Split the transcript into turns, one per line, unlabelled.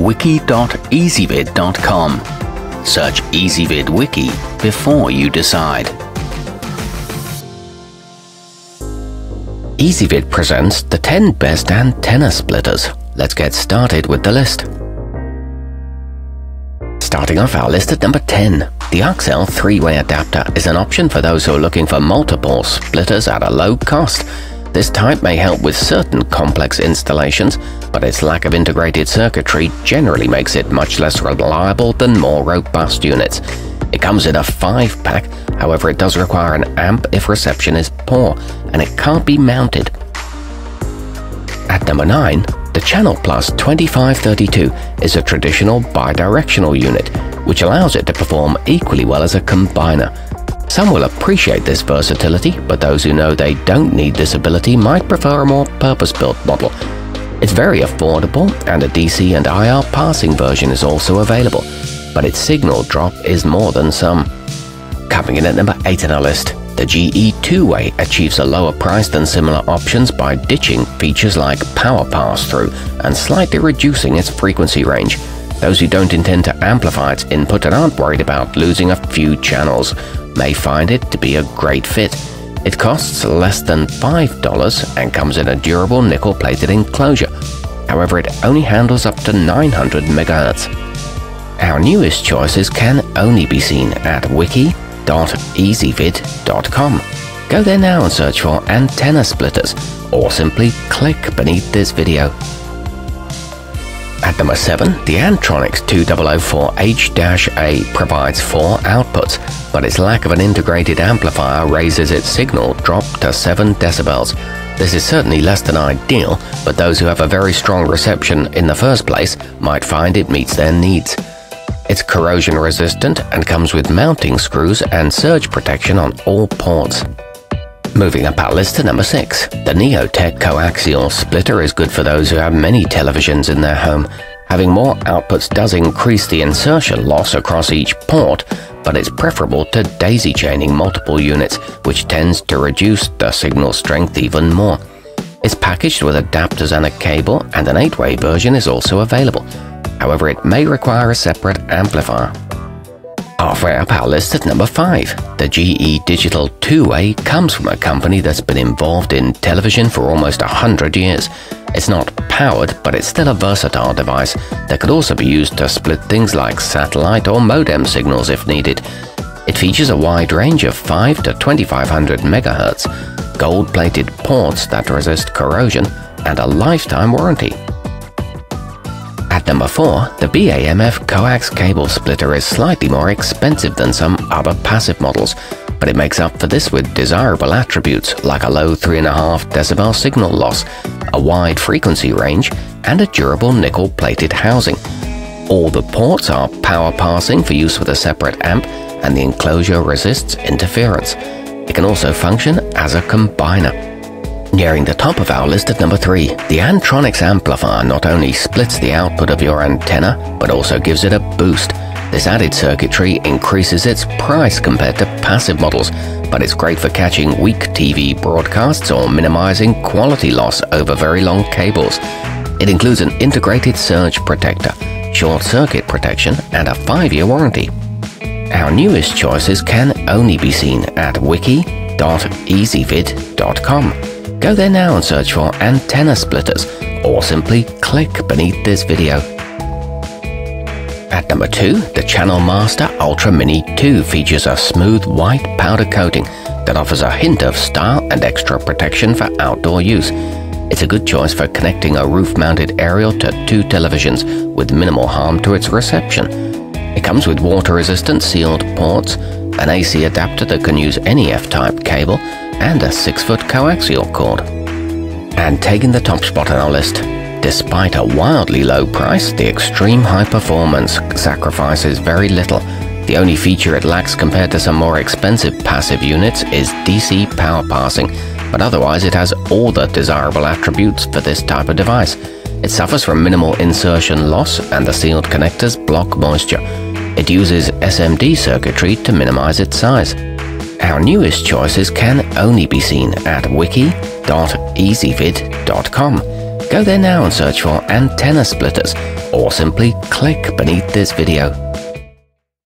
wiki.ezvid.com. Search Ezvid Wiki before you decide. Ezvid presents the 10 best antenna splitters. Let's get started with the list. Starting off our list at number 10, the uxcell three-way adapter is an option for those who are looking for multiple splitters at a low cost. This type may help with certain complex installations, but its lack of integrated circuitry generally makes it much less reliable than more robust units. It comes in a 5-pack, however it does require an amp if reception is poor, and it can't be mounted. At number 9, the Channel Plus 2532 is a traditional bidirectional unit, which allows it to perform equally well as a combiner. Some will appreciate this versatility, but those who know they don't need this ability might prefer a more purpose-built model. It's very affordable, and a DC and IR passing version is also available, but its signal drop is more than some. Coming in at number 8 on our list, the GE two-way achieves a lower price than similar options by ditching features like power pass-through and slightly reducing its frequency range. Those who don't intend to amplify its input and aren't worried about losing a few channels may find it to be a great fit. It costs less than $5 and comes in a durable nickel-plated enclosure. However, it only handles up to 900 MHz. Our newest choices can only be seen at wiki.ezvid.com. Go there now and search for antenna splitters, or simply click beneath this video. At number 7, the Antronix 2004H-A provides four outputs, but its lack of an integrated amplifier raises its signal drop to 7 decibels. This is certainly less than ideal, but those who have a very strong reception in the first place might find it meets their needs. It's corrosion resistant and comes with mounting screws and surge protection on all ports. Moving up our list to number 6, the Neoteck coaxial splitter is good for those who have many televisions in their home. Having more outputs does increase the insertion loss across each port, but it's preferable to daisy chaining multiple units, which tends to reduce the signal strength even more. It's packaged with adapters and a cable, and an 8-way version is also available. However, it may require a separate amplifier. Halfway up our list at number 5, the GE Digital 2-Way comes from a company that's been involved in television for almost 100 years. It's not powered, but it's still a versatile device that could also be used to split things like satellite or modem signals if needed. It features a wide range of 5 to 2500 MHz, gold-plated ports that resist corrosion, and a lifetime warranty. At number 4, the BAMF coax cable splitter is slightly more expensive than some other passive models, but it makes up for this with desirable attributes like a low 3.5 decibel signal loss, a wide frequency range, and a durable nickel-plated housing. All the ports are power passing for use with a separate amp, and the enclosure resists interference. It can also function as a combiner. Nearing the top of our list at number 3, the Antronix amplifier not only splits the output of your antenna, but also gives it a boost. This added circuitry increases its price compared to passive models, but it's great for catching weak TV broadcasts or minimizing quality loss over very long cables. It includes an integrated surge protector, short circuit protection, and a 5-year warranty. Our newest choices can only be seen at wiki.ezvid.com. Go there now and search for antenna splitters, or simply click beneath this video. At number 2, the Channel Master Ultra Mini 2 features a smooth white powder coating that offers a hint of style and extra protection for outdoor use. It's a good choice for connecting a roof-mounted aerial to two televisions with minimal harm to its reception. It comes with water-resistant sealed ports, an AC adapter that can use any F-type cable, and a 6-foot coaxial cord. And taking the top spot on our list, despite a wildly low price, the extreme high performance sacrifices very little. The only feature it lacks compared to some more expensive passive units is DC power passing, but otherwise it has all the desirable attributes for this type of device. It suffers from minimal insertion loss and the sealed connectors block moisture. It uses SMD circuitry to minimize its size. Our newest choices can only be seen at wiki.ezvid.com. Go there now and search for antenna splitters, or simply click beneath this video.